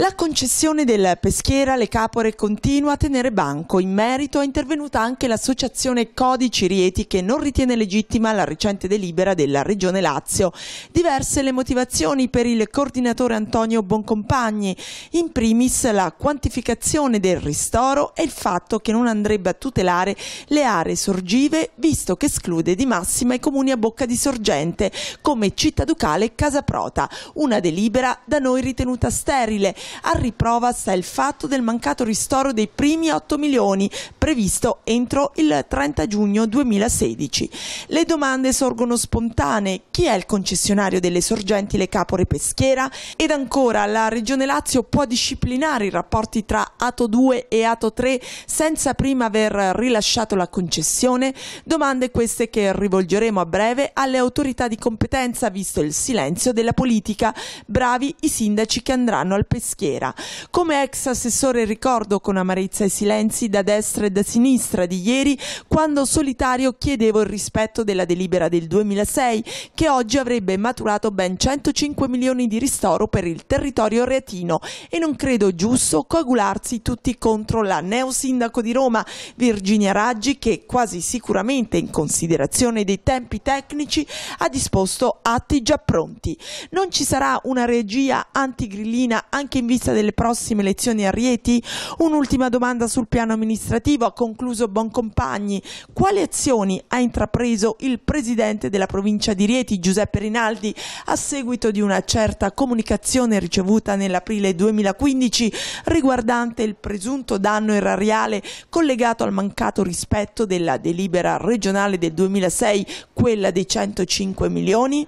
La concessione del Peschiera alle Capore continua a tenere banco. In merito è intervenuta anche l'associazione Codici Rieti che non ritiene legittima la recente delibera della Regione Lazio. Diverse le motivazioni per il coordinatore Antonio Boncompagni. In primis la quantificazione del ristoro e il fatto che non andrebbe a tutelare le aree sorgive visto che esclude di massima i comuni a bocca di sorgente come Città Ducale e Casaprota. Una delibera da noi ritenuta sterile a riprova sta il fatto del mancato ristoro dei primi 8 milioni previsto entro il 30 giugno 2016. Le domande sorgono spontanee. Chi è il concessionario delle sorgenti Le Capore Peschiera? Ed ancora la Regione Lazio può disciplinare i rapporti tra Ato 2 e Ato 3 senza prima aver rilasciato la concessione? Domande queste che rivolgeremo a breve alle autorità di competenza visto il silenzio della politica. Bravi i sindaci che andranno al Peschiera Peschiera. Come ex assessore ricordo con amarezza i silenzi da destra e da sinistra di ieri quando solitario chiedevo il rispetto della delibera del 2006 che oggi avrebbe maturato ben 105 milioni di ristoro per il territorio reatino e non credo giusto coagularsi tutti contro la neosindaco di Roma Virginia Raggi che quasi sicuramente in considerazione dei tempi tecnici ha disposto atti già pronti. Non ci sarà una regia antigrillina anche in vista delle prossime elezioni a Rieti? Un'ultima domanda sul piano amministrativo, ha concluso Boncompagni. Quali azioni ha intrapreso il presidente della provincia di Rieti, Giuseppe Rinaldi, a seguito di una certa comunicazione ricevuta nell'aprile 2015 riguardante il presunto danno erariale collegato al mancato rispetto della delibera regionale del 2006, quella dei 105 milioni?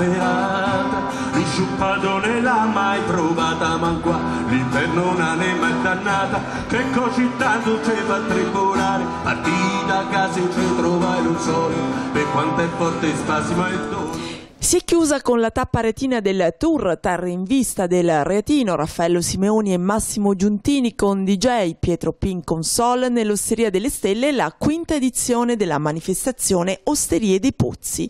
Disperata, risciuppato nella mai provata, ma qua l'inferno non è mai dannata, che così tanto ci fa tribolare, partita a casa ci trovai non solo, per quanto è forte spasimo e il dolore. Si è chiusa con la tappa retina del tour Terra in vista del Reatino, Raffaello Simeoni e Massimo Giuntini con DJ Pietro Pin Console nell'Osteria delle Stelle la quinta edizione della manifestazione Osterie dei Pozzi.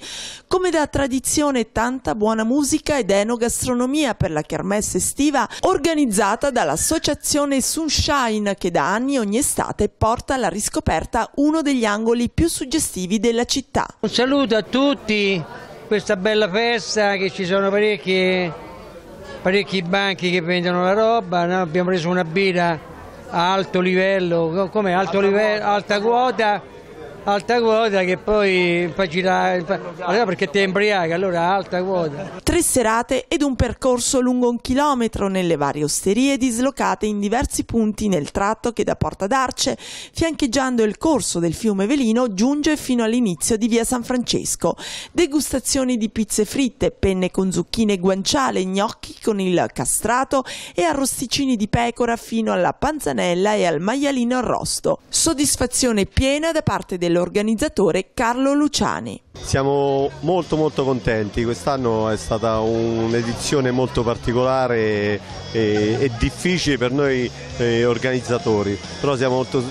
Come da tradizione tanta buona musica ed enogastronomia per la kermesse estiva organizzata dall'associazione Sunshine che da anni ogni estate porta alla riscoperta uno degli angoli più suggestivi della città. Un saluto a tutti questa bella festa che ci sono parecchi, parecchi banchi che vendono la roba, no? abbiamo preso una birra a alto livello, come alto livello, alta quota alta quota che poi fa girare allora perché ti embriaca allora alta quota. Tre serate ed un percorso lungo un chilometro nelle varie osterie dislocate in diversi punti nel tratto che da Porta d'Arce fiancheggiando il corso del fiume Velino giunge fino all'inizio di via San Francesco. Degustazioni di pizze fritte penne con zucchine guanciale gnocchi con il castrato e arrosticini di pecora fino alla panzanella e al maialino arrosto. Soddisfazione piena da parte del dell'organizzatore Carlo Luciani. Siamo molto molto contenti, quest'anno è stata un'edizione molto particolare e, e, difficile per noi eh, organizzatori, però siamo molto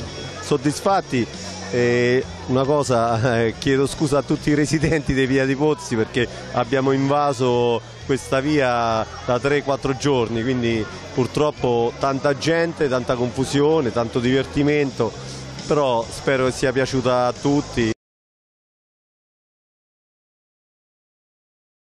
soddisfatti e una cosa, eh, chiedo scusa a tutti i residenti dei Via di Pozzi perché abbiamo invaso questa via da 3-4 giorni, quindi purtroppo tanta gente, tanta confusione, tanto divertimento però spero sia piaciuta a tutti.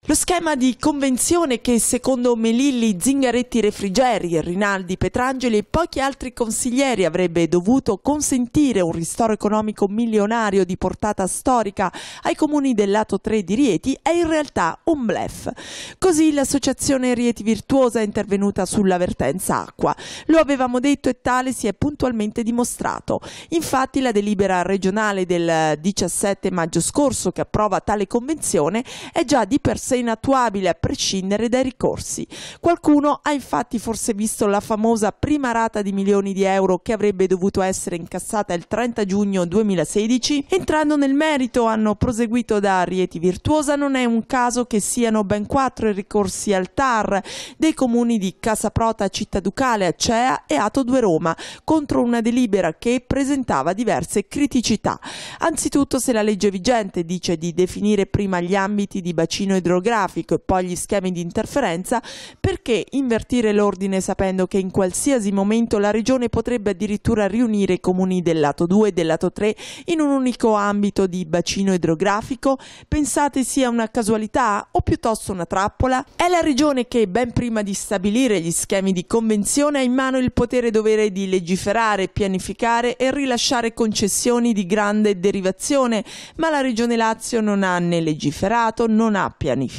Lo schema di convenzione che secondo Melilli, Zingaretti Refrigeri, Rinaldi Petrangeli e pochi altri consiglieri avrebbe dovuto consentire un ristoro economico milionario di portata storica ai comuni del lato 3 di Rieti è in realtà un blef. Così l'associazione Rieti Virtuosa è intervenuta sull'avvertenza acqua. Lo avevamo detto e tale si è puntualmente dimostrato. Infatti la delibera regionale del 17 maggio scorso che approva tale convenzione è già di per sé inattuabile a prescindere dai ricorsi. Qualcuno ha infatti forse visto la famosa prima rata di milioni di euro che avrebbe dovuto essere incassata il 30 giugno 2016? Entrando nel merito hanno proseguito da Rieti Virtuosa, non è un caso che siano ben quattro i ricorsi al TAR dei comuni di Casaprota, Città Ducale, Acea e Ato 2 Roma contro una delibera che presentava diverse criticità. Anzitutto se la legge vigente dice di definire prima gli ambiti di bacino idrografico e poi gli schemi di interferenza, perché invertire l'ordine sapendo che in qualsiasi momento la Regione potrebbe addirittura riunire i comuni del lato 2 e del lato 3 in un unico ambito di bacino idrografico? Pensate sia una casualità o piuttosto una trappola? È la Regione che ben prima di stabilire gli schemi di convenzione ha in mano il potere dovere di legiferare, pianificare e rilasciare concessioni di grande derivazione, ma la Regione Lazio non ha né legiferato, non ha pianificato,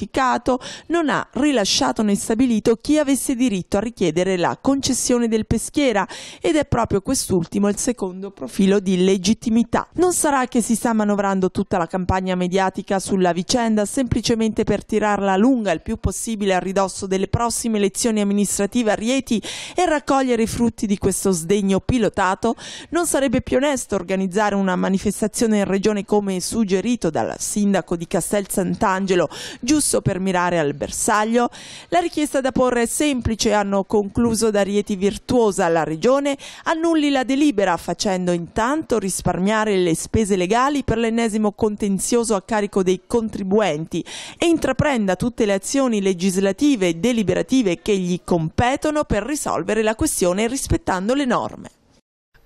non ha rilasciato né stabilito chi avesse diritto a richiedere la concessione del peschiera ed è proprio quest'ultimo il secondo profilo di legittimità. Non sarà che si sta manovrando tutta la campagna mediatica sulla vicenda semplicemente per tirarla lunga il più possibile a ridosso delle prossime elezioni amministrative a Rieti e raccogliere i frutti di questo sdegno pilotato? Non sarebbe più onesto organizzare una manifestazione in regione come suggerito dal sindaco di Castel Sant'Angelo, giusto per mirare al bersaglio? La richiesta da porre è semplice, hanno concluso da Rieti Virtuosa alla regione, annulli la delibera facendo intanto risparmiare le spese legali per l'ennesimo contenzioso a carico dei contribuenti e intraprenda tutte le azioni legislative e deliberative che gli competono per risolvere la questione rispettando le norme.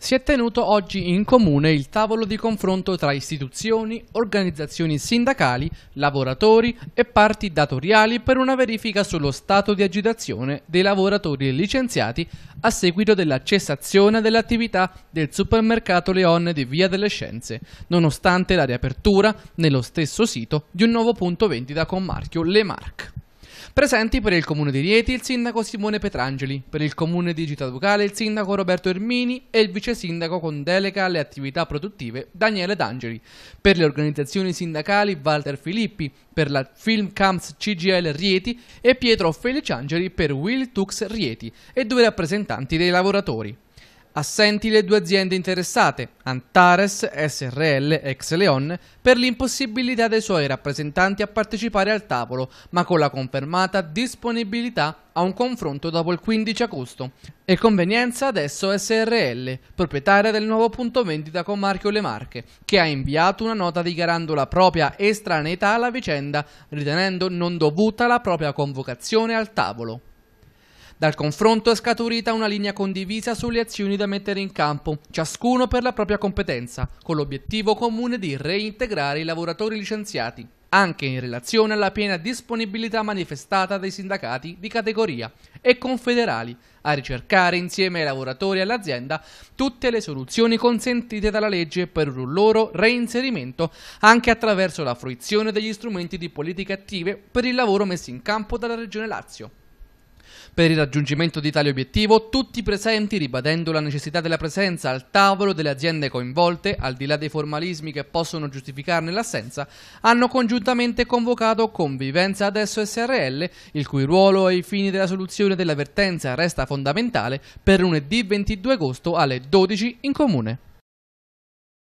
Si è tenuto oggi in comune il tavolo di confronto tra istituzioni, organizzazioni sindacali, lavoratori e parti datoriali per una verifica sullo stato di agitazione dei lavoratori licenziati a seguito della cessazione dell'attività del supermercato Leon di Via delle Scienze, nonostante la riapertura nello stesso sito di un nuovo punto vendita con marchio Le Marc. Presenti per il comune di Rieti il sindaco Simone Petrangeli, per il comune di Città Ducale il sindaco Roberto Ermini e il vice sindaco con delega alle attività produttive Daniele D'Angeli, per le organizzazioni sindacali Walter Filippi, per la Film Camps CGL Rieti e Pietro Feliciangeli per Will Tux Rieti e due rappresentanti dei lavoratori. Assenti le due aziende interessate, Antares SRL ex Leon, per l'impossibilità dei suoi rappresentanti a partecipare al tavolo, ma con la confermata disponibilità a un confronto dopo il 15 agosto. E convenienza adesso SRL, proprietaria del nuovo punto vendita con marchio Le Marche, che ha inviato una nota dichiarando la propria estraneità alla vicenda, ritenendo non dovuta la propria convocazione al tavolo. Dal confronto è scaturita una linea condivisa sulle azioni da mettere in campo, ciascuno per la propria competenza, con l'obiettivo comune di reintegrare i lavoratori licenziati, anche in relazione alla piena disponibilità manifestata dai sindacati di categoria e confederali a ricercare insieme ai lavoratori e all'azienda tutte le soluzioni consentite dalla legge per un loro reinserimento anche attraverso la fruizione degli strumenti di politiche attive per il lavoro messi in campo dalla Regione Lazio. Per il raggiungimento di tale obiettivo, tutti presenti, ribadendo la necessità della presenza al tavolo delle aziende coinvolte, al di là dei formalismi che possono giustificarne l'assenza, hanno congiuntamente convocato Convivenza Adesso SRL, il cui ruolo ai fini della soluzione della vertenza resta fondamentale, per lunedì 22 agosto alle 12 in comune.